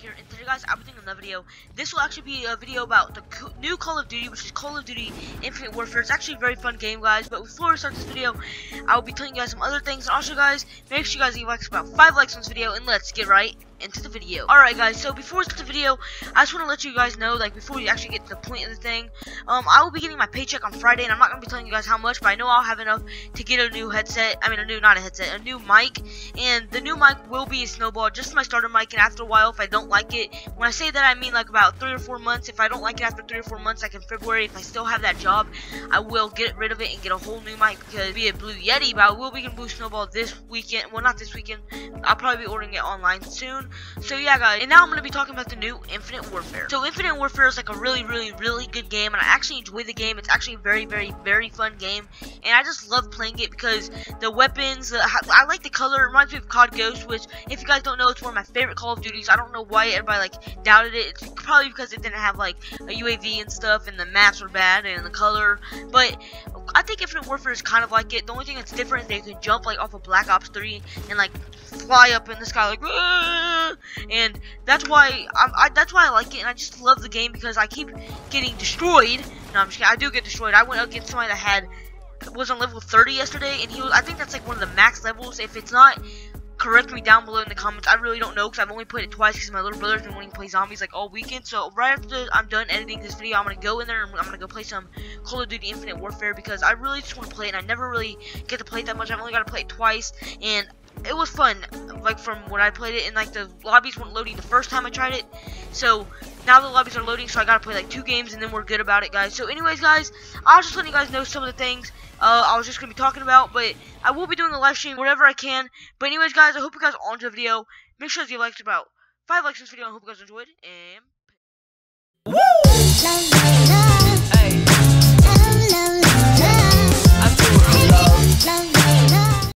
here, and today guys, I'm doing another video. This will actually be a video about the new Call of Duty, which is Call of Duty Infinite Warfare. It's actually a very fun game, guys, but before we start this video, I will be telling you guys some other things. And also, guys, make sure you guys leave likes about 5 likes on this video, and let's get right into the video. Alright guys, so before start the video, I just want to let you guys know, like before we actually get to the point of the thing, um, I will be getting my paycheck on Friday, and I'm not going to be telling you guys how much, but I know I'll have enough to get a new headset, I mean a new, not a headset, a new mic, and the new mic will be a Snowball, just my starter mic, and after a while, if I don't like it, when I say that I mean like about 3 or 4 months, if I don't like it after 3 or 4 months, like in February, if I still have that job, I will get rid of it and get a whole new mic, because it'll be a Blue Yeti, but I will be getting Blue Snowball this weekend, well not this weekend, I'll probably be ordering it online soon, so yeah guys, and now I'm going to be talking about the new Infinite Warfare. So Infinite Warfare is like a really, really, really good game, and I actually enjoy the game. It's actually a very, very, very fun game, and I just love playing it because the weapons, I like the color. It reminds me of COD Ghost, which, if you guys don't know, it's one of my favorite Call of Duties. I don't know why everybody like doubted it. It's probably because it didn't have like a UAV and stuff, and the maps were bad, and the color. But I think Infinite Warfare is kind of like it. The only thing that's different is they can jump like off of Black Ops 3 and like fly up in the sky like, and that's why I, I, that's why I like it, and I just love the game because I keep getting destroyed. No, I'm just kidding. I do get destroyed. I went against somebody that had was on level 30 yesterday, and he was. I think that's like one of the max levels. If it's not, correct me down below in the comments. I really don't know because I've only played it twice because my little brother's been wanting to play zombies like all weekend. So right after I'm done editing this video, I'm gonna go in there and I'm gonna go play some Call of Duty Infinite Warfare because I really just want to play it. and I never really get to play it that much. I've only got to play it twice, and it was fun, like from when I played it, and like the lobbies weren't loading the first time I tried it. So now the lobbies are loading, so I gotta play like two games, and then we're good about it, guys. So anyways, guys, I was just letting you guys know some of the things uh, I was just gonna be talking about, but I will be doing the live stream whatever I can. But anyways, guys, I hope you guys enjoyed the video. Make sure you liked about five likes this video. I hope you guys enjoyed, and. Woo!